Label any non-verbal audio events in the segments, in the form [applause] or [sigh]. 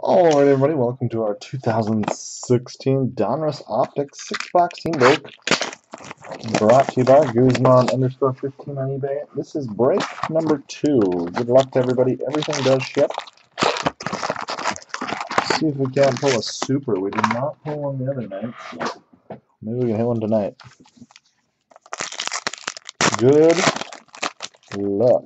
Alright everybody, welcome to our 2016 Donruss Optics 6-box team break. Brought to you by Guzman underscore 15 on eBay. This is break number 2. Good luck to everybody. Everything does ship. see if we can't pull a super. We did not pull one the other night. Maybe we can hit one tonight. Good luck.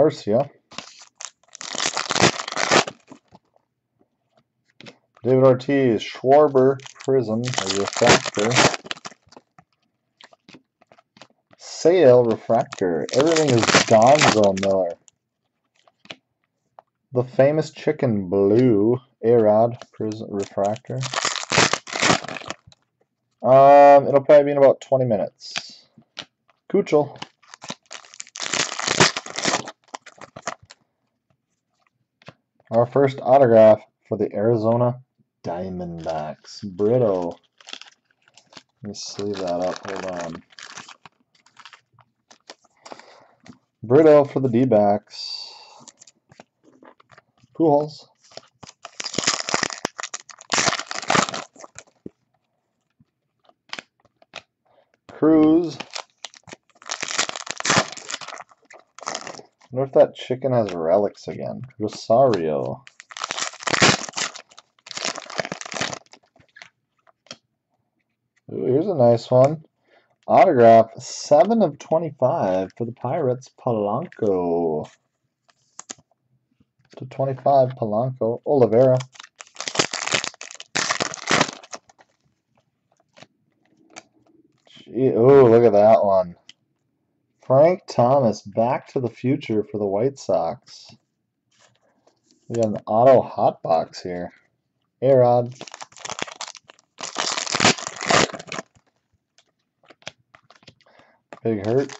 Arcia. David Ortiz, Schwarber, Prism, a refractor. Sale, refractor. Everything is Gonzo Miller. The famous chicken blue, Arod, Prism, refractor. Um, it'll probably be in about 20 minutes. Keuchel. Our first autograph for the Arizona Diamondbacks. Brito. Let me sleeve that up. Hold on. Brito for the D-backs. Pujols. Cruz. Wonder if that chicken has relics again. Rosario. Ooh, here's a nice one. Autograph 7 of 25 for the Pirates, Polanco. To 25, Polanco. Olivera. Gee, ooh, look at that one. Frank Thomas, Back to the Future for the White Sox. We got an auto hot box here. Arod. Big Hurt.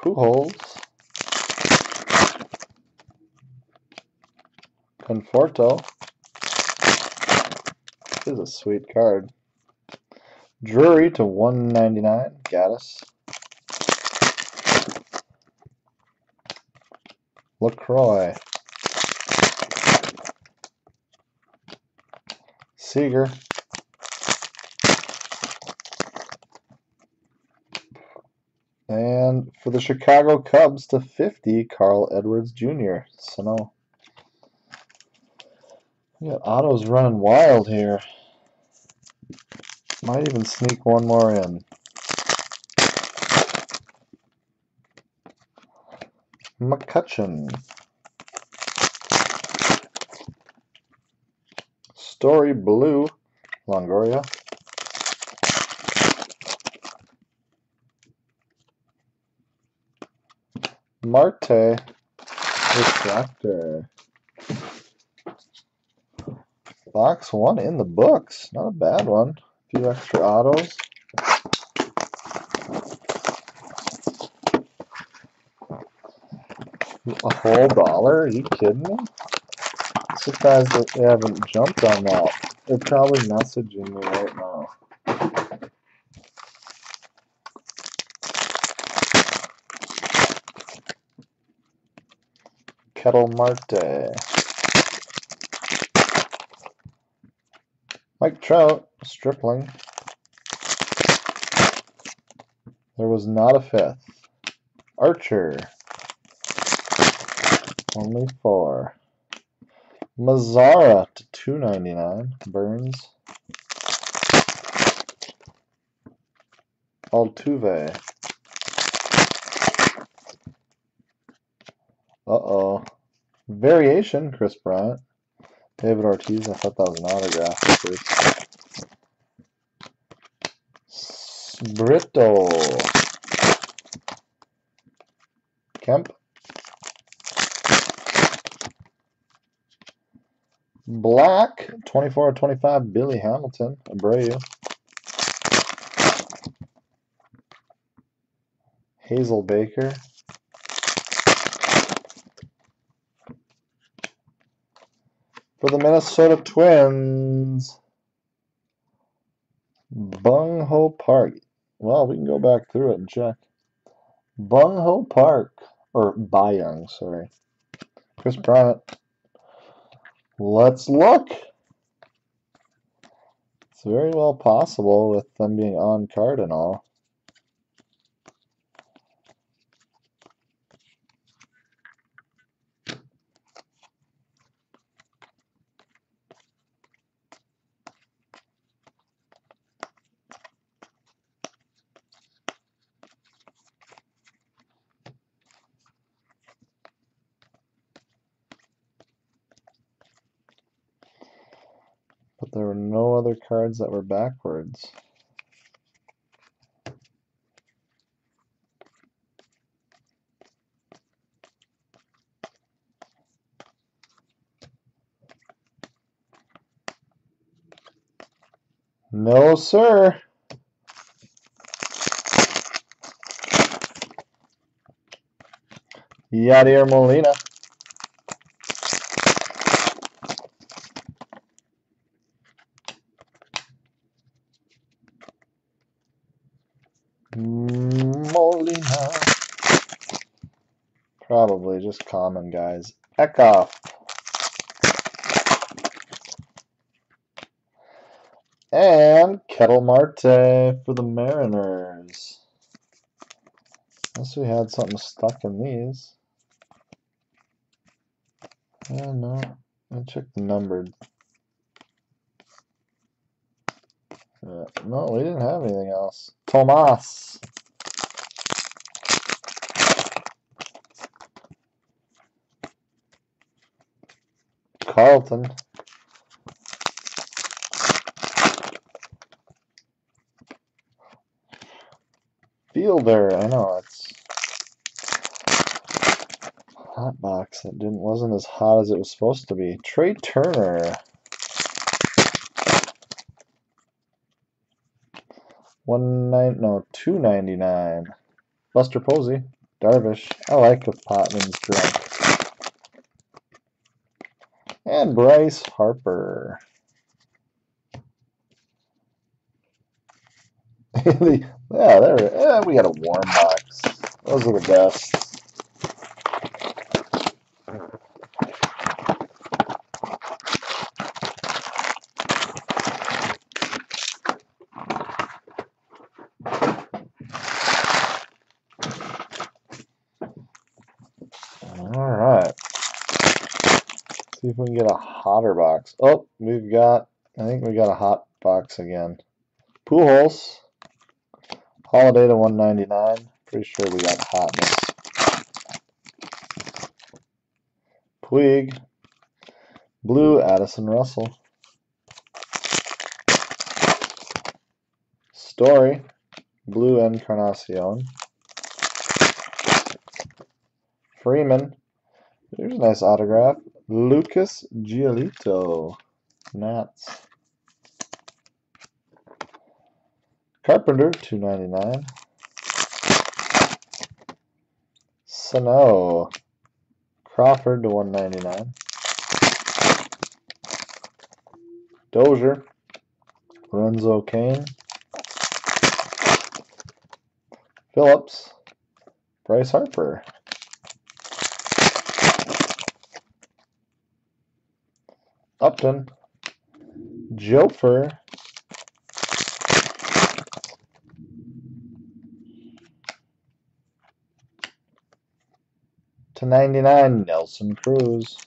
Pujols. Conforto. This is a sweet card. Drury to 199. Gattis. LaCroix. Seager. And for the Chicago Cubs to 50, Carl Edwards Jr. So, Sano. Yeah, Otto's running wild here. Might even sneak one more in. McCutcheon. Story Blue, Longoria. Marte, Refractor. Box one in the books. Not a bad one. Few extra autos. A whole dollar? Are you kidding me? Surprised that they haven't jumped on that. They're probably messaging me right now. Ketel Marte. Mike Trout, Stripling. There was not a fifth. Archer. Only four. Mazara to 299. Burns. Altuve. Uh-oh. Variation, Kris Bryant. David Ortiz, I thought that was an autograph first. Brito. Kemp. Black, 24 25, Billy Hamilton, Abreu. Hazelbaker. For the Minnesota Twins, Bung Ho Park. Well, we can go back through it and check. Bung Ho Park. Or Byung, sorry. Kris Bryant. Let's look. It's very well possible with them being on card and all. But there were no other cards that were backwards. No, sir. Yadier Molina. Molina. Probably just common guys. Eickhoff. And Ketel Marte for the Mariners. Unless we had something stuck in these. Yeah, no. I checked the numbered. Uh, no, we didn't have anything else. Tomas. Carlton. Fielder, I know it's hot box. It didn't wasn't as hot as it was supposed to be. Trea Turner. One nine no two ninety nine. Buster Posey. Darvish. I like if Potman's drunk. And Bryce Harper. [laughs] yeah, there. Yeah, we got a warm box. Those are the best. All right. See if we can get a hotter box. Oh, we've got. I think we got a hot box again. Pujols. Holliday to 199. Pretty sure we got hotness. Puig. Blue Addison Russell. Story. Blue Encarnacion. Freeman. There's a nice autograph. Lucas Giolito. Nats. Carpenter, two ninety nine. Sano. Crawford to one ninety nine. Dozier. Lorenzo Cain. Phillips. Bryce Harper. Upton. Jofer. To 99, Nelson Cruz.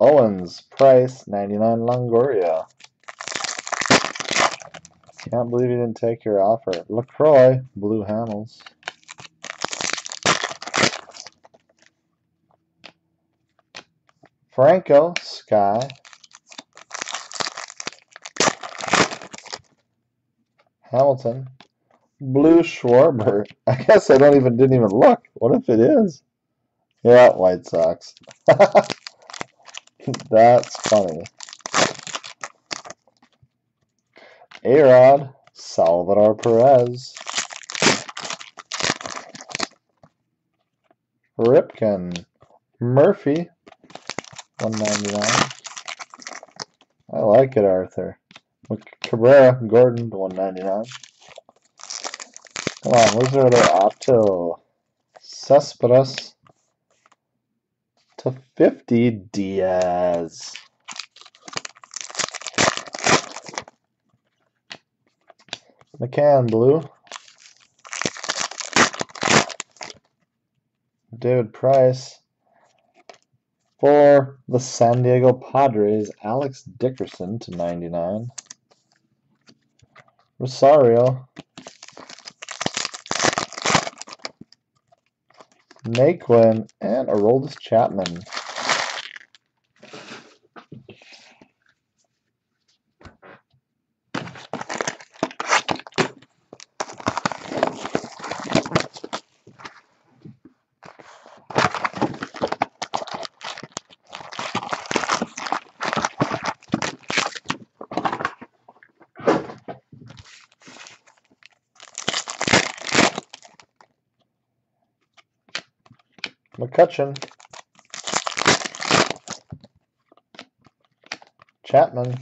Owens, Price, 99 Longoria. Can't believe you didn't take your offer. LaCroix, Blue Hamels. Franco, Sky. Hamilton, Blue Schwarber. [laughs] I guess I don't even didn't even look. What if it is? Yeah, White Sox. [laughs] That's funny. Arod, Salvador Perez. Ripken, Murphy, 199. I like it, Arthur. Cabrera, Gordon 199. Come on, where's our other auto? Cespedes to 50, Diaz. McCann, blue. David Price. For the San Diego Padres, Alex Dickerson to 99. Rosario. Naquin and Aroldis Chapman. McCutcheon. Chapman.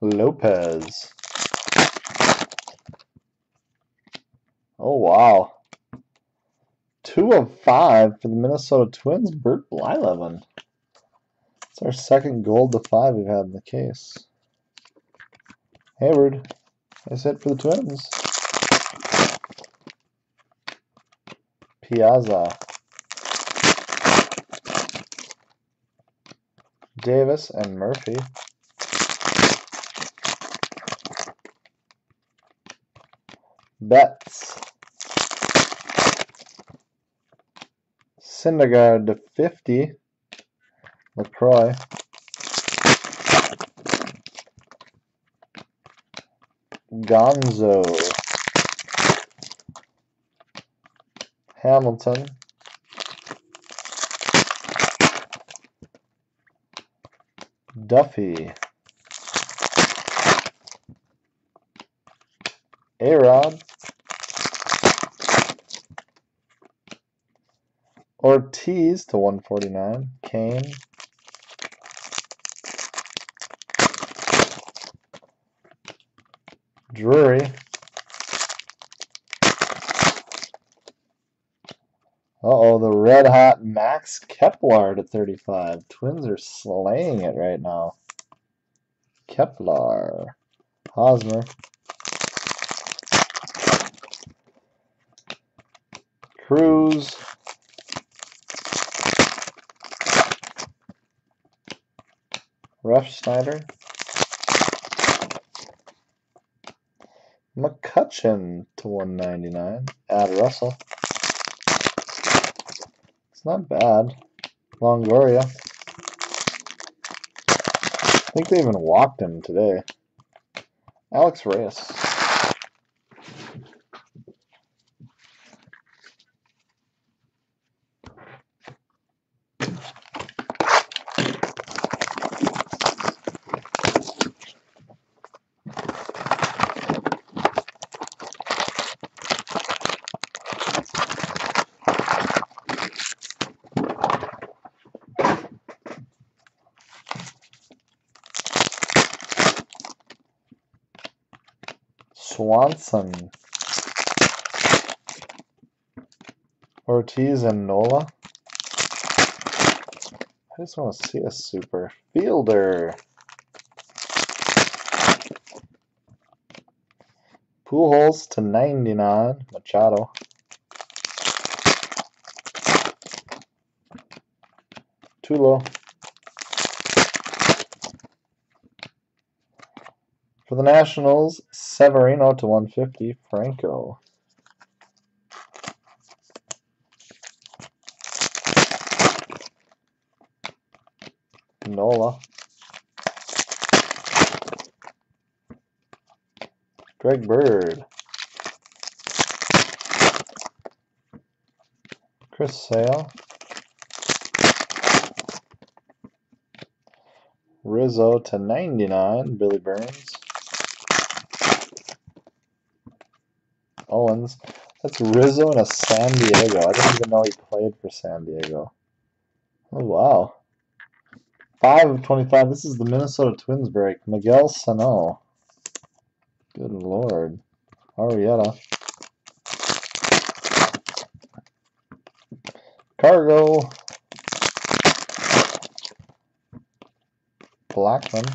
Lopez. Oh, wow. Two of five for the Minnesota Twins, Bert Blyleven. It's our second gold to five we've had in the case. Hayward. That's it for the Twins. Piazza. Davis and Murphy. Betts. Syndergaard to 50. LaCroix. Gonzo. Hamilton. Duffy. Arod. Ortiz to 149. Cain. Drury. Uh-oh, the red hot Kepler to 35. Twins are slaying it right now. Kepler. Hosmer. Cruz. Refsnyder. McCutcheon to 199. Add Russell. Not bad. Longoria. I think they even walked him today. Alex Reyes. Swanson. Ortiz and Nola. I just want to see a super fielder. Pujols to 99. Machado. Tulo. The Nationals, Severino to 150, Franco. Nola. Greg Bird. Chris Sale. Rizzo to 99, Billy Burns. Owens. That's Rizzo and a San Diego. I didn't even know he played for San Diego. Oh, wow. 5 of 25. This is the Minnesota Twins break. Miguel Sano. Good lord. Arrieta. Cargo. Blackmon.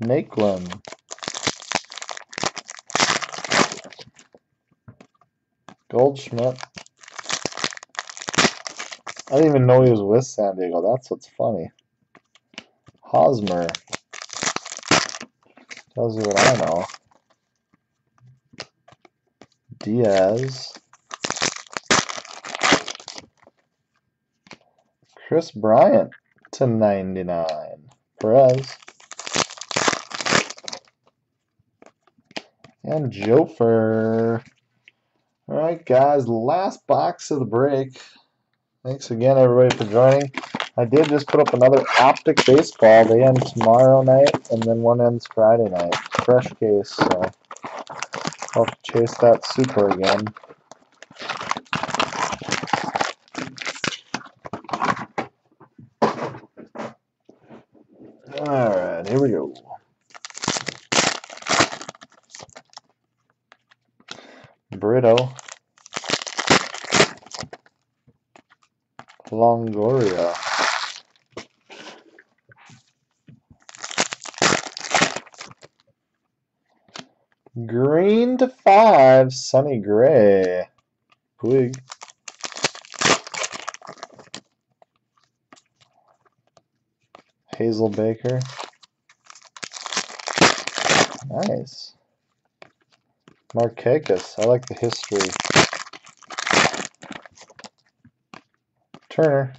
Naquin. Goldschmidt. I didn't even know he was with San Diego. That's what's funny. Hosmer. Tells you what I know. Diaz. Kris Bryant to 99. Perez. And Jofer. Alright guys, last box of the break. Thanks again everybody for joining. I did just put up another Optic Baseball. They end tomorrow night, and then one ends Friday night. Fresh case, so I'll chase that super again. Alright, here we go. Brito. Longoria. Green to five, Sonny Gray. Puig. Hazelbaker. Nice. Markakis. I like the history. Turner.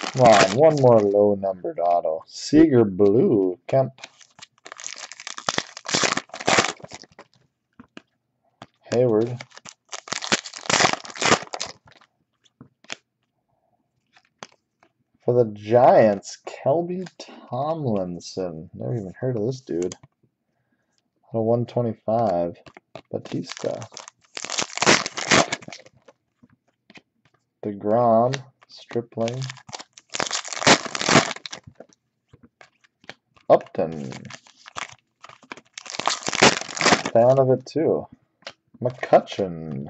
Come on, one more low numbered auto. Seager Blue. Kemp. Hayward. For the Giants, Kelby Tomlinson. Never even heard of this dude. A 125. Bautista. DeGrom. Stripling. Upton. Fan of it too. McCutcheon.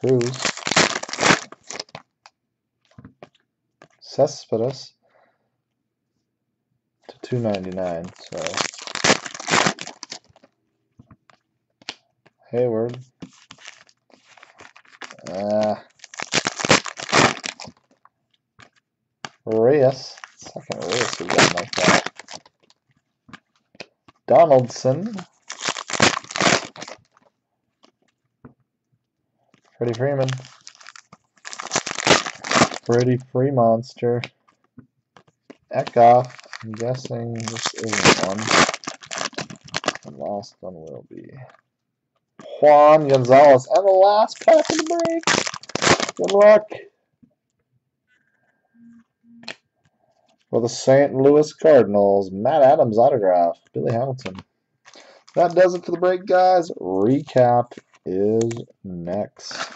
Cruz. Cespedes to 299. So Hayward. Uh, Reyes. Second Reyes we got like that. Donaldson. Freddie Freeman. Freddie Free Monster. Eickhoff. I'm guessing this isn't one. The last one will be Juan Gonzalez. And the last pack of the break. Good luck. For the St. Louis Cardinals, Matt Adams autograph. Billy Hamilton. That does it for the break, guys. Recap is next.